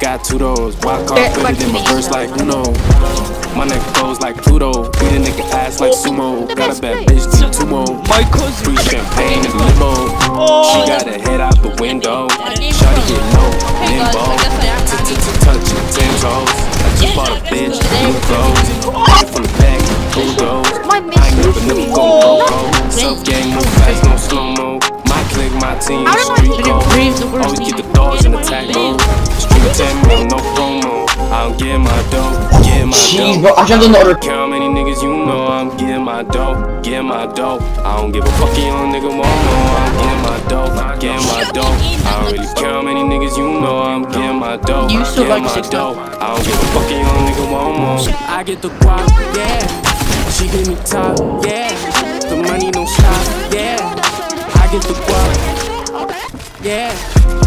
got two doors. Wild card fitted in my verse like Uno. My neck goes like Pluto. Beat a nigga ass like sumo. Got a bad bitch, need two more. My cousin. Free champagne in the limo. She got her head out the window. Shawty get low, limbo. Touch it, ten toes. I just bought a bitch, new clothes. Hit from the back, bulldoze. My I ain't never, never gon' mission. go go. Self gang, Always keep the doors in attack mode. Street 10 mil, no promo. I don't get my dough, get my Jeez, dough. bro, I jumped on the other. How many niggas you know I'm getting my dough, getting my dough. I don't give a fuck, you young nigga won't know I'm getting my dough, getting my dough. I don't really care how many niggas you know I'm getting my dough, You still getting like my six dough. I don't give a fuck, you young nigga won't know. I get the guap, yeah.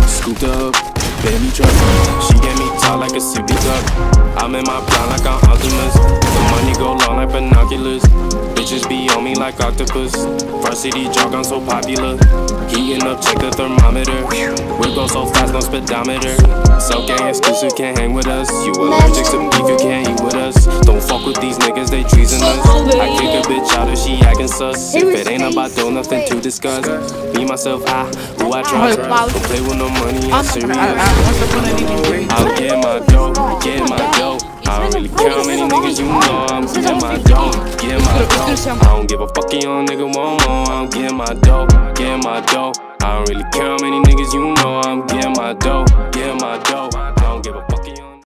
Scooped up, baby truck. She get me tall like a sippy cup. I'm in my prime like I'm Optimus. The money go long like binoculars. Bitches be on me like octopus. Varsity jog, I'm so popular. Heating up, check the thermometer. We go so fast, no speedometer. So gang exclusive, can't hang with us. You allergic to beef, you can't eat with us. Don't fuck with these niggas, they treason us. I kick a bitch out if she acting sus. If it ain't about dough, nothing to discuss. Me, myself, I, who I trust. Don't play with no money, I'm serious. I'll get my dough, get my dough. I don't really care how many niggas you know. I'm getting my dough, get my dough. I don't give a fuck, you young nigga want more. I'm getting my dough, get my dough. I don't really care how many niggas you know. I'm getting my dough, get my dough.